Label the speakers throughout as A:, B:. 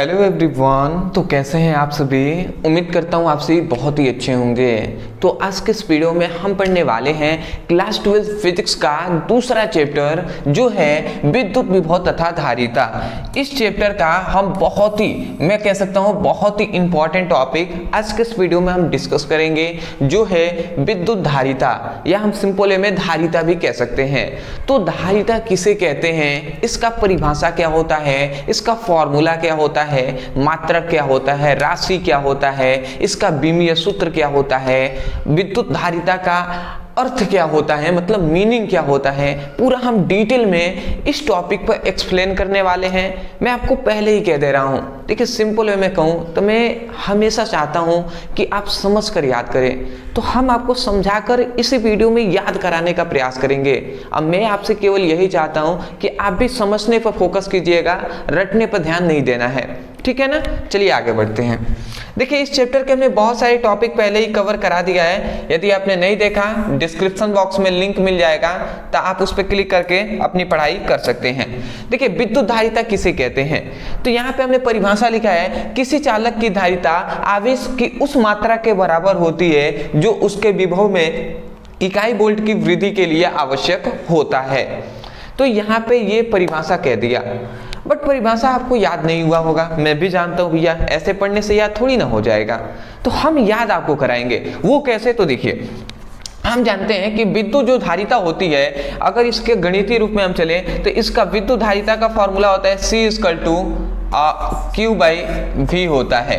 A: Hello everyone तो कैसे हैं आप सभी? उम्मीद करता हूँ आप सभी बहुत ही अच्छे होंगे। तो आज के इस वीडियो में हम पढ़ने वाले हैं क्लास ट्वेल्थ फिजिक्स का दूसरा चैप्टर, जो है विद्युत विभव तथा धारिता। इस चैप्टर का हम बहुत ही, मैं कह सकता हूँ बहुत ही इंपॉर्टेंट टॉपिक आज के इस वीडियो में हम डिस्कस करेंगे, जो है विद्युत धारिता, या हम सिंपल में धारिता भी कह सकते हैं। तो धारिता किसे कहते हैं? इसका परिभाषा क्या होता है? इसका फॉर्मूला क्या होता है मात्रक क्या होता है? राशि क्या होता है? इसका बीमीय सूत्र क्या होता है? विद्युत धारिता का अर्थ क्या होता है मतलब मीनिंग क्या होता है, पूरा हम डिटेल में इस टॉपिक पर एक्सप्लेन करने वाले हैं। मैं आपको पहले ही कह दे रहा हूँ। देखिए सिंपल वे में कहूँ तो मैं हमेशा चाहता हूँ कि आप समझ कर याद करें। तो हम आपको समझा कर इसी वीडियो में याद कराने का प्रयास करेंगे। अब मैं आपसे केवल यही चाहता हूँ कि आप भी समझने पर फोकस कीजिएगा, रटने पर ध्यान नहीं देना है। ठीक है ना? चलिए आगे बढ़ते हैं। देखिए, इस चैप्टर के हमने बहुत सारे टॉपिक पहले ही कवर करा दिया है। यदि आपने नहीं देखा डिस्क्रिप्शन बॉक्स में लिंक मिल जाएगा तो आप उस पर क्लिक करके अपनी पढ़ाई कर सकते हैं। देखिए विद्युत धारिता किसे कहते हैं? तो यहाँ पे हमने परिभाषा लिखा है, किसी चालक की धारिता आवेश की उस मात्रा के बराबर होती है, जो उसके विभव में इकाई बोल्ट की वृद्धि के लिए आवश्यक होता है। तो यहाँ पे ये परिभाषा कह दिया। बट परिभाषा आपको याद नहीं हुआ होगा। मैं भी जानता हूँ भैया, ऐसे पढ़ने से याद थोड़ी ना हो जाएगा। तो हम याद आपको कराएँगे। वो कैसे तो देखिए, हम जानते हैं कि विद्युत जो धारिता होती है। अगर इसके गणितीय रूप में हम चले तो इसका विद्युत धारिता का फॉर्मूला होता है C is equal to Q by V होता है।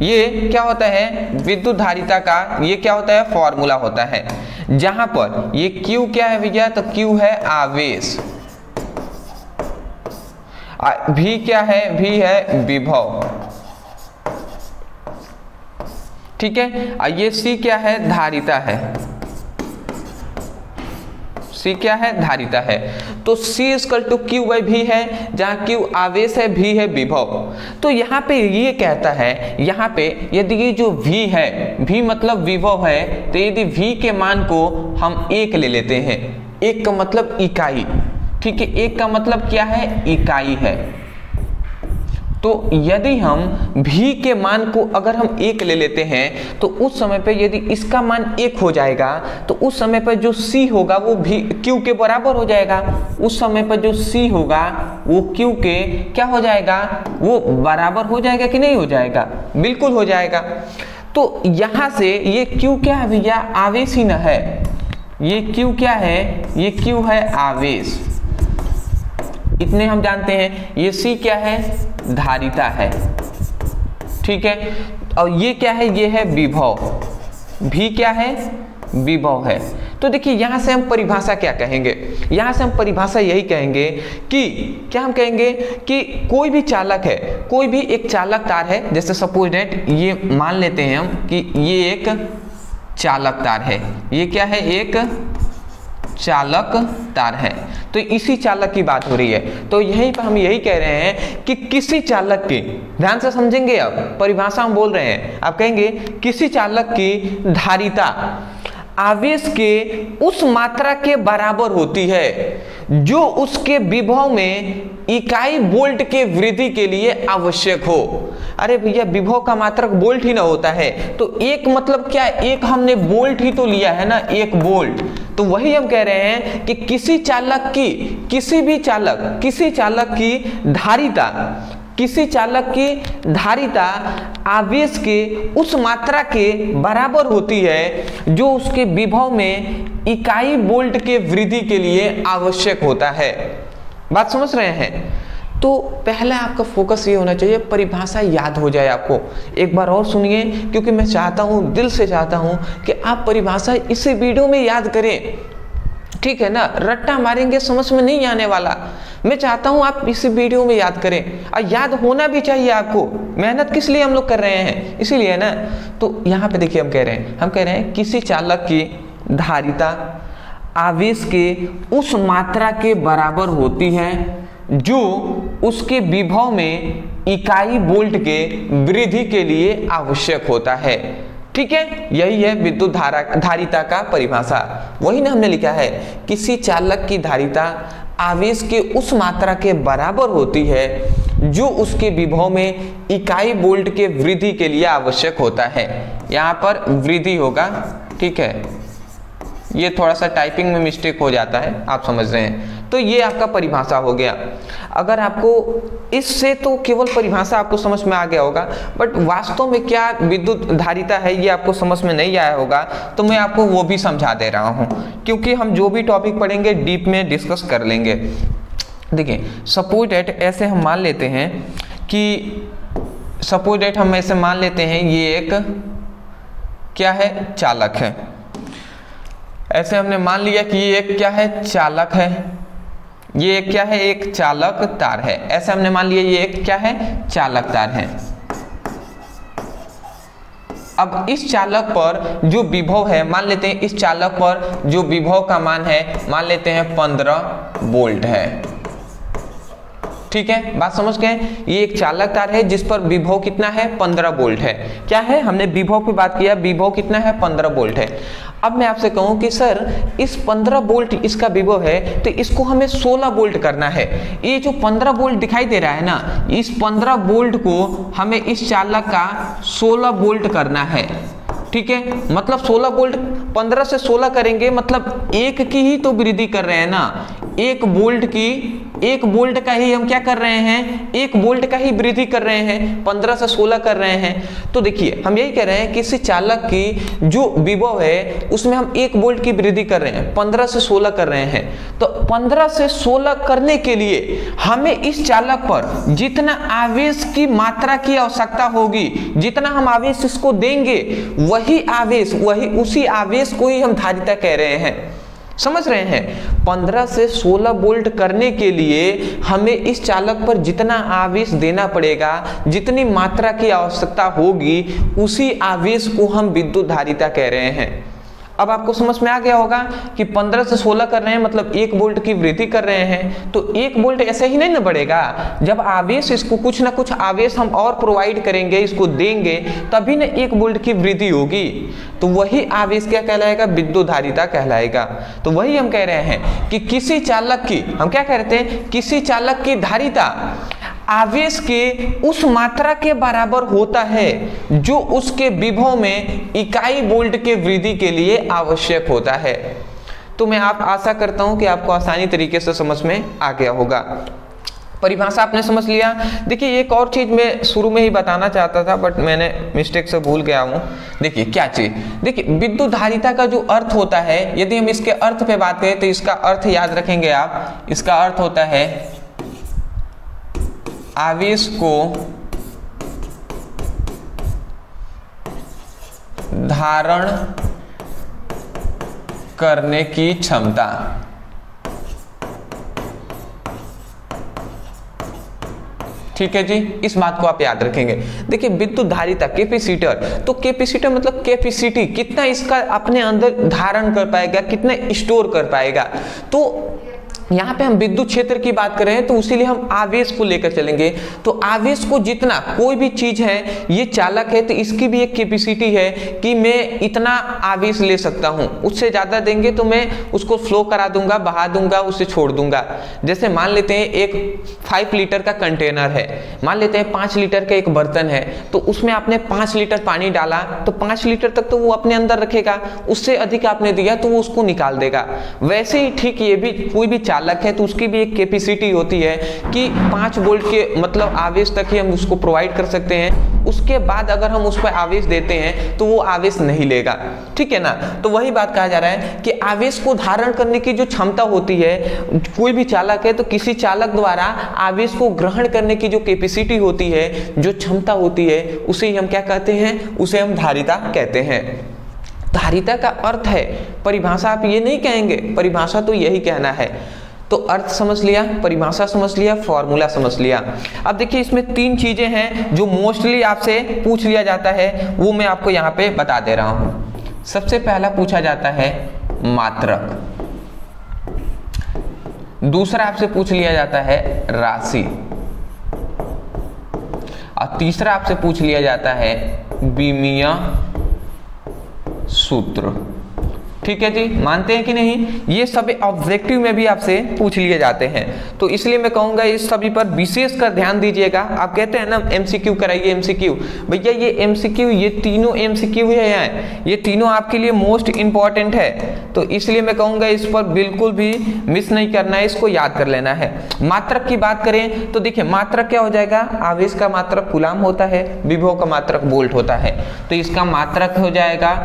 A: ये क्या होता है? विद्युत धारिता का, ये क्या होता है? फॉर्मूला होता है। जहाँ पर ये क्यू क्या है भैया? तो क्यू है आवेश। भी क्या है? भी है विभव। ठीक है? और ये सी क्या है? धारिता है। सी क्या है? धारिता है। तो C इसकल टू क्यू बाई भी है, जहाँ क्यू आवेश है भी है विभव। तो यहाँ पे ये कहता है, यहाँ पे यदि ये जो V है, V मतलब विभव है तो यदि V के मान को हम एक ले लेते हैं। एक का मतलब इकाई। ठीक है, एक का मतलब क्या है? इकाई है। तो यदि हम भी के मान को अगर हम एक ले लेते हैं तो उस समय पे यदि इसका मान एक हो जाएगा तो उस समय पर जो सी होगा, वो भी क्यू के बराबर हो जाएगा। उस समय पर जो सी होगा, वो क्यू के क्या हो जाएगा? वो बराबर हो जाएगा कि नहीं हो जाएगा? बिल्कुल हो जाएगा। तो यहाँ से ये क्यू क्या है भैया? आवेश ही न है। ये क्यू क्या है? ये क्यू है आवेश। इतने हम जानते हैं? ये सी क्या है? धारिता है। ठीक है? और ये क्या है? ये है विभव। भी क्या है? विभव है। तो देखिए, यहाँ से हम परिभाषा क्या कहेंगे? यहाँ से हम परिभाषा यही कहेंगे कि, क्या हम कहेंगे कि कोई भी चालक है, कोई भी एक चालक तार है, जैसे सपोज़ डेट ये मान लेते हैं हम कि ये एक चालक तार है। ये क्या है? एक चालक तार है। तो इसी चालक की बात हो रही है। तो यहीं पर हम यही कह रहे हैं कि किसी चालक की, ध्यान से समझेंगे अब परिभाषा हम बोल रहे हैं। आप कहेंगे, किसी चालक की धारिता आवेश के उस मात्रा के बराबर होती है। जो उसके विभव में इकाई बोल्ट के वृद्धि के लिए आवश्यक हो। अरे भैया, विभव का मात्रक बोल्ट ही ना होता है। तो एक मतलब क्या एक हमने बोल्ट ही तो लिया है ना, एक बोल्ट। तो वही हम कह रहे हैं कि किसी चालक की, किसी भी चालक, किसी चालक की धारिता किसी चालक की धारिता आवेश के उस मात्रा के बराबर होती है, जो उसके विभव में इकाई बोल्ट के वृद्धि के लिए आवश्यक होता है। बात समझ रहे हैं? तो पहला आपका फोकस ये होना चाहिए, परिभाषा याद हो जाए आपको। एक बार और सुनिए, क्योंकि मैं चाहता हूँ, दिल से चाहता हूँ कि आप परिभाषा इसी वीडियो में याद करें। ठीक है ना? रट्टा मारेंगे, समझ में नहीं आने वाला। मैं चाहता हूँ आप इस वीडियो में याद करें। और याद होना भी चाहिए आपको। मेहनत किस लिए हम लोग कर रहे हैं? इसीलिए ना? तो यहाँ पे देखिए हम कह रहे हैं। हम कह रहे हैं, किसी चालक की धारिता आवेश के उस मात्रा के बराबर होती है, जो उसके विभव में इकाई बोल्ट के वृद्धि के लिए आवश्यक होता है। ठीक है? यही है विद्युत धारा धारिता का परिभाषा। वही ना हमने लिखा है, किसी चालक की धारिता आवेश के उस मात्रा के बराबर होती है, जो उसके विभव में इकाई बोल्ट के वृद्धि के लिए आवश्यक होता है। यहाँ पर वृद्धि होगा, ठीक है? ये थोड़ा सा टाइपिंग में मिस्टेक हो जाता है, आप समझ रहे हैं। तो ये आपका परिभाषा हो गया। अगर आपको इससे तो केवल परिभाषा आपको समझ में आ गया होगा बट वास्तव में क्या विद्युत धारिता है ये आपको समझ में नहीं आया होगा तो मैं आपको वो भी समझा दे रहा हूँ। क्योंकि हम जो भी टॉपिक पढ़ेंगे डीप में डिस्कस कर लेंगे। देखिए सपोज़ डेट ऐसे हम मान लेते हैं कि सपोज़ डेट हम ऐसे मान लेते हैं, ये एक क्या है? चालक है। ऐसे हमने मान लिया कि ये एक क्या है? चालक है। ये क्या है? एक चालक तार है। ऐसे हमने मान लिया ये एक क्या है? चालक तार है। अब इस चालक पर जो विभव है, मान लेते हैं इस चालक पर जो विभव का मान है, मान लेते हैं पंद्रह वोल्ट है। ठीक है? बात समझ गए? ये एक चालक तार है, जिस पर विभव कितना है? पंद्रह बोल्ट है। क्या है? हमने विभव की बात किया, विभव कितना है? पंद्रह वोल्ट है। अब मैं आपसे कहूँ कि, सर, इस 15 वोल्ट इसका विभव है तो इसको हमें 16 वोल्ट करना है। ये जो 15 बोल्ट दिखाई दे रहा है ना, इस 15 बोल्ट को हमें इस चालक का 16 बोल्ट करना है। ठीक है? मतलब 16 बोल्ट 15 से 16 करेंगे मतलब एक की ही तो वृद्धि कर रहे हैं ना। एक बोल्ट की, एक बोल्ट का ही हम क्या कर रहे हैं? एक बोल्ट का ही वृद्धि कर रहे हैं, पंद्रह से सोलह कर रहे हैं। तो देखिए, हम यही कह रहे हैं कि इस चालक की जो विभव है, उसमें हम एक बोल्ट की वृद्धि कर रहे हैं, पंद्रह से सोलह कर रहे हैं। तो पंद्रह से सोलह करने के लिए हमें इस चालक पर जितना आवेश की मात्रा की आवश्यकता होगी, जितना हम आवेश इसको देंगे, वही आवेश, वही उसी आवेश को ही हम धारिता कह रहे हैं। समझ रहे हैं? 15 से 16 बोल्ट करने के लिए हमें इस चालक पर जितना आवेश देना पड़ेगा, जितनी मात्रा की आवश्यकता होगी, उसी आवेश को हम विद्युत धारिता कह रहे हैं। अब आपको समझ में आ गया होगा कि 15 से 16 कर रहे हैं मतलब एक वोल्ट की वृद्धि कर रहे हैं तो एक वोल्ट ऐसे ही नहीं ना बढ़ेगा। जब आवेश इसको कुछ ना कुछ आवेश हम और प्रोवाइड करेंगे, इसको देंगे, तभी ना एक वोल्ट की वृद्धि होगी। तो वही आवेश क्या कहलाएगा? विद्युत धारिता कहलाएगा। तो वही हम कह रहे हैं कि किसी चालक की, हम क्या कहते हैं? किसी चालक की धारिता। आवेश के उस मात्रा के बराबर होता है, जो उसके विभव में इकाई वोल्ट के वृद्धि के लिए आवश्यक होता है। तो मैं आप आशा करता हूँ कि आपको आसानी तरीके से समझ में आ गया होगा। परिभाषा आपने समझ लिया? देखिए, एक और चीज़ मैं शुरू में ही बताना चाहता था बट मैंने मिस्टेक से भूल गया हूँ। देखिए, क्या चीज़? देखिए विद्युत धारिता का जो अर्थ होता है, यदि हम इसके अर्थ पे बात करें तो इसका अर्थ याद रखेंगे आप। इसका अर्थ होता है आवेश को धारण करने की क्षमता। ठीक है जी? इस बात को आप याद रखेंगे। देखिए विद्युत धारिता कैपेसिटर तो कैपेसिटर मतलब कैपेसिटी कितना इसका अपने अंदर धारण कर पाएगा, कितना स्टोर कर पाएगा। तो यहाँ पे हम विद्युत क्षेत्र की बात कर रहे हैं तो उसीलिए हम आवेश को लेकर चलेंगे। तो आवेश को जितना कोई भी चीज़ है, ये चालक है तो इसकी भी एक कैपेसिटी है कि मैं इतना आवेश ले सकता हूँ। उससे ज़्यादा देंगे तो मैं उसको फ्लो करा दूँगा, बहा दूँगा, उसे छोड़ दूँगा। जैसे मान लेते हैं एक फाइव लीटर का कंटेनर है, मान लेते हैं पाँच लीटर का एक बर्तन है तो उसमें आपने पाँच लीटर पानी डाला तो पाँच लीटर तक तो वो अपने अंदर रखेगा, उससे अधिक आपने दिया तो वो उसको निकाल देगा। वैसे ही ठीक ये भी कोई भी चालक चालक है तो उसकी भी एक कैपेसिटी होती है कि पाँच वोल्ट के मतलब आवेश तक ही हम उसको प्रोवाइड कर सकते हैं। उसके बाद अगर हम उस पर आवेश देते हैं तो वो आवेश नहीं लेगा। ठीक है ना? तो वही बात कहा जा रहा है कि आवेश को धारण करने की जो क्षमता होती है, कोई भी चालक है तो किसी चालक द्वारा आवेश को ग्रहण करने की जो कैपेसिटी होती है, जो क्षमता होती है, उसे हम क्या कहते हैं? उसे हम धारिता कहते हैं। धारिता का अर्थ है, परिभाषा आप ये नहीं कहेंगे, परिभाषा तो यही कहना है। तो अर्थ समझ लिया, परिभाषा समझ लिया फॉर्मूला समझ लिया। अब देखिए, इसमें तीन चीज़ें हैं जो मोस्टली आपसे पूछ लिया जाता है, वो मैं आपको यहाँ पे बता दे रहा हूँ। सबसे पहला पूछा जाता है मात्रक। दूसरा आपसे पूछ लिया जाता है राशि। और तीसरा आपसे पूछ लिया जाता है बीमिया सूत्र। ठीक है जी? मानते हैं कि नहीं? ये सभी ऑब्जेक्टिव में भी आपसे पूछ लिए जाते हैं। तो इसलिए मैं कहूँगा, इस सभी पर विशेष कर ध्यान दीजिएगा। आप कहते हैं ना एमसीक्यू कराइए एमसीक्यू भैया, ये एमसीक्यू ये तीनों एमसीक्यू है यहाँ ये तीनों आपके लिए मोस्ट इंपॉर्टेंट है। तो इसलिए मैं कहूँगा, इस पर बिल्कुल भी मिस नहीं करना है, इसको याद कर लेना है। मात्रक की बात करें तो देखिए, मात्रक क्या हो जाएगा? आवेश का मात्रक गुलाम होता है, विभव का मात्रक बोल्ट होता है। तो इसका मात्रक हो जाएगा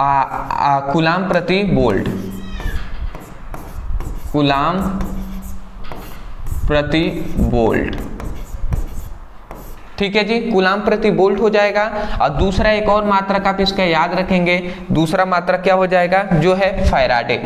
A: कुलाम प्रति बोल्ट कुलाम प्रति बोल्ट ठीक है जी कुलाम प्रति बोल्ट हो जाएगा। और दूसरा एक और मात्रक आप इसका याद रखेंगे। दूसरा मात्रक क्या हो जाएगा? जो है फैराडे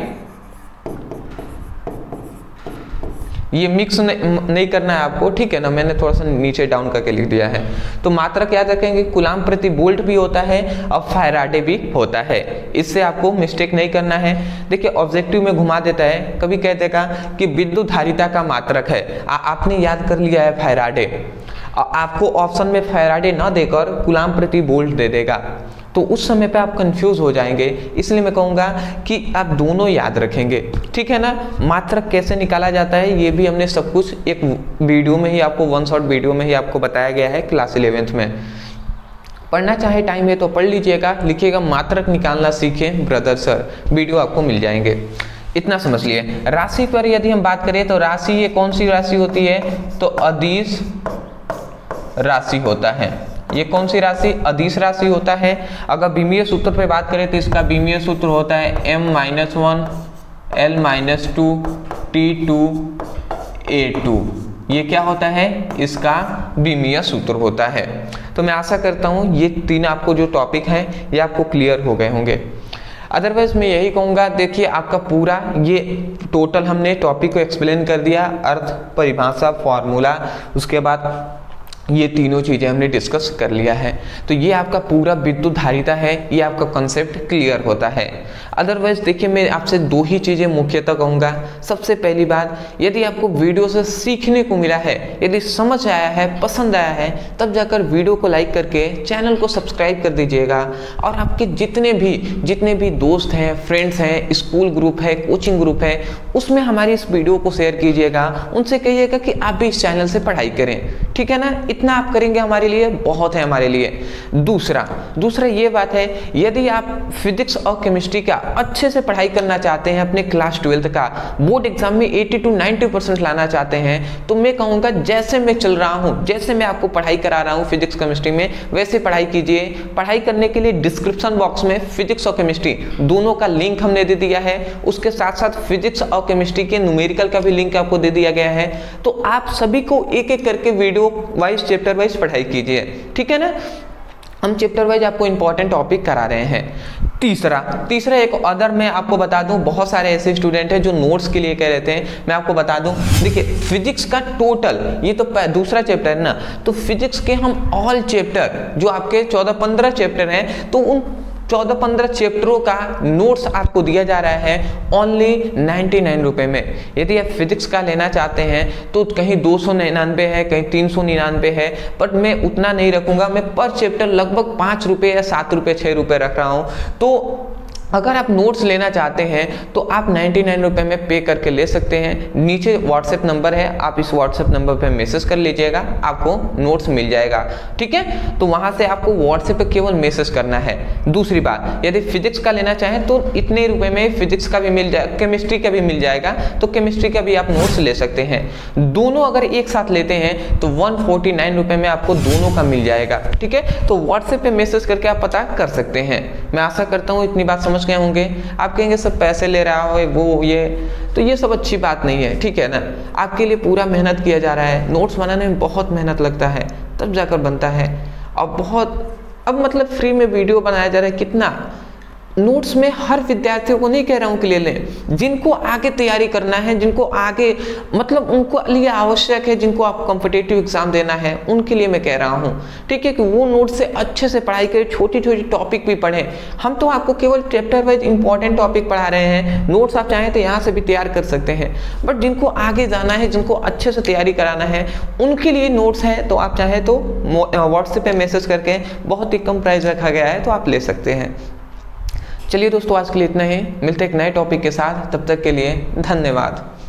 A: ये मिक्स नहीं करना है आपको ठीक है ना? मैंने थोड़ा सा नीचे डाउन करके लिख दिया है। तो मात्रक याद रखेंगे गुलाम प्रति बोल्ट भी होता है और फायराडे भी होता है। इससे आपको मिस्टेक नहीं करना है। देखिए ऑब्जेक्टिव में घुमा देता है। कभी कह देगा कि विद्युत धारिता का मात्रक है। आ, आपने याद कर लिया है फायराडे आपको ऑप्शन में फैराडे ना देकर गुलाम प्रति बोल्ट दे देगा। तो उस समय पे आप कंफ्यूज हो जाएँगे। इसलिए मैं कहूँगा कि आप दोनों याद रखेंगे। ठीक है ना? मात्रक कैसे निकाला जाता है, ये भी हमने सब कुछ एक वीडियो में ही आपको वन शॉट वीडियो में ही आपको बताया गया है क्लास इलेवेंथ में। पढ़ना चाहे टाइम है तो पढ़ लीजिएगा, लिखिएगा मात्रक निकालना सीखें ब्रदर सर वीडियो आपको मिल जाएँगे। इतना समझ लिए। राशि पर यदि हम बात करें तो राशि, ये कौन सी राशि होती है? तो अदिश राशि होता है। ये कौन सी राशि? अदिश राशि होता है। अगर बीमीय सूत्र पे बात करें तो इसका बीमीय सूत्र होता है M minus one L minus two T two A two ये क्या होता है? इसका बीमीय सूत्र होता है। तो मैं आशा करता हूँ ये तीन आपको जो टॉपिक हैं, ये आपको क्लियर हो गए होंगे। अदरवाइज़ मैं यही कहूँगा, देखिए आपका पूरा ये टोटल हमने टॉपिक को एक्सप्लेन कर दिया, अर्थ, परिभाषा फॉर्मूला उसके बाद ये तीनों चीज़ें हमने डिस्कस कर लिया है। तो ये आपका पूरा विद्युत धारिता है, ये आपका कॉन्सेप्ट क्लियर होता है। अदरवाइज़ देखिए, मैं आपसे दो ही चीज़ें मुख्यतः कहूँगा। सबसे पहली बात, यदि आपको वीडियो से सीखने को मिला है, यदि समझ आया है, पसंद आया है, तब जाकर वीडियो को लाइक करके चैनल को सब्सक्राइब कर दीजिएगा। और आपके जितने भी जितने भी दोस्त हैं फ्रेंड्स हैं स्कूल ग्रुप है कोचिंग ग्रुप है, उसमें हमारी इस वीडियो को शेयर कीजिएगा। उनसे कहिएगा कि आप भी इस चैनल से पढ़ाई करें। ठीक है ना? इतना आप करेंगे हमारे लिए, बहुत है हमारे लिए। दूसरा दूसरा ये बात है, यदि आप फिजिक्स और केमिस्ट्री का अच्छे से पढ़ाई करना चाहते हैं, अपने क्लास ट्वेल्थ का बोर्ड एग्ज़ाम में 80 टू 90 परसेंट लाना चाहते हैं तो मैं कहूँगा, जैसे मैं चल रहा हूँ, जैसे मैं आपको पढ़ाई करा रहा हूँ फिजिक्स केमिस्ट्री में, वैसे पढ़ाई कीजिए। पढ़ाई करने के लिए डिस्क्रिप्शन बॉक्स में फिजिक्स और केमिस्ट्री दोनों का लिंक हमने दे दिया है। उसके साथ साथ फिजिक्स और केमिस्ट्री के न्यूमेरिकल का भी लिंक आपको दे दिया गया है। तो आप सभी को एक एक करके वीडियो वाइज चैप्टर वाइज पढ़ाई कीजिए। ठीक है ना? हम चैप्टर वाइज आपको इंपॉर्टेंट टॉपिक करा रहे हैं। तीसरा तीसरा एक अदर मैं आपको बता दूँ, बहुत सारे ऐसे स्टूडेंट हैं जो नोट्स के लिए कह रहे थे। मैं आपको बता दूँ, देखिए फिजिक्स का टोटल ये तो दूसरा चैप्टर है ना? तो फिजिक्स के हम ऑल चैप्टर जो आपके चौदह, पंद्रह चैप्टर हैं तो उन चौदह पंद्रह चैप्टरों का नोट्स आपको दिया जा रहा है ओनली नाइन्टी नाइन रुपये में। यदि आप फिजिक्स का लेना चाहते हैं तो कहीं दो सौ निन्यानवे है, कहीं तीन सौ निन्यानवे है बट मैं उतना नहीं रखूँगा, मैं पर चैप्टर लगभग पाँच रुपये या सात रुपये छः रुपये रख रहा हूँ। तो अगर आप नोट्स लेना चाहते हैं तो आप नाइन्टी नाइन रुपये में पे करके ले सकते हैं। नीचे व्हाट्सएप नंबर है, आप इस व्हाट्सएप नंबर पे मैसेज कर लीजिएगा, आपको नोट्स मिल जाएगा। ठीक है? तो वहाँ से आपको व्हाट्सएप पे केवल मैसेज करना है। दूसरी बात, यदि फिजिक्स का लेना चाहें तो इतने रुपए में फिजिक्स का भी मिल जाए केमिस्ट्री का भी मिल जाएगा तो केमिस्ट्री का भी आप नोट्स ले सकते हैं। दोनों अगर एक साथ लेते हैं तो वन फोर्टी में आपको दोनों का मिल जाएगा। ठीक है? तो व्हाट्सएप पर मैसेज करके आप पता कर सकते हैं। मैं आशा करता हूँ इतनी बात समझ समझ गए होंगे। आप कहेंगे सब पैसे ले रहा हो वो, ये। तो ये सब अच्छी बात नहीं है, ठीक है ना? आपके लिए पूरा मेहनत किया जा रहा है। नोट्स बनाने में बहुत मेहनत लगता है, तब जाकर बनता है। अब बहुत, अब मतलब फ्री में वीडियो बनाया जा रहा है कितना? नोट्स में हर विद्यार्थियों को नहीं कह रहा हूँ कि ले लें। जिनको आगे तैयारी करना है, जिनको आगे मतलब उनको लिए आवश्यक है, जिनको आप कॉम्पिटेटिव एग्ज़ाम देना है, उनके लिए मैं कह रहा हूँ। ठीक है कि वो नोट्स से अच्छे से पढ़ाई करें छोटी छोटी टॉपिक भी पढ़ें। हम तो आपको केवल चैप्टर वाइज इंपॉर्टेंट टॉपिक पढ़ा रहे हैं। नोट्स आप चाहें तो यहाँ से भी तैयार कर सकते हैं। बट जिनको आगे जाना है, जिनको अच्छे से तैयारी कराना है, उनके लिए नोट्स हैं तो आप चाहें तो व्हाट्सएप पर मैसेज करके बहुत ही कम प्राइस रखा गया है तो आप ले सकते हैं। चलिए दोस्तों, आज के लिए इतना ही। मिलते एक नए टॉपिक के साथ। तब तक के लिए धन्यवाद।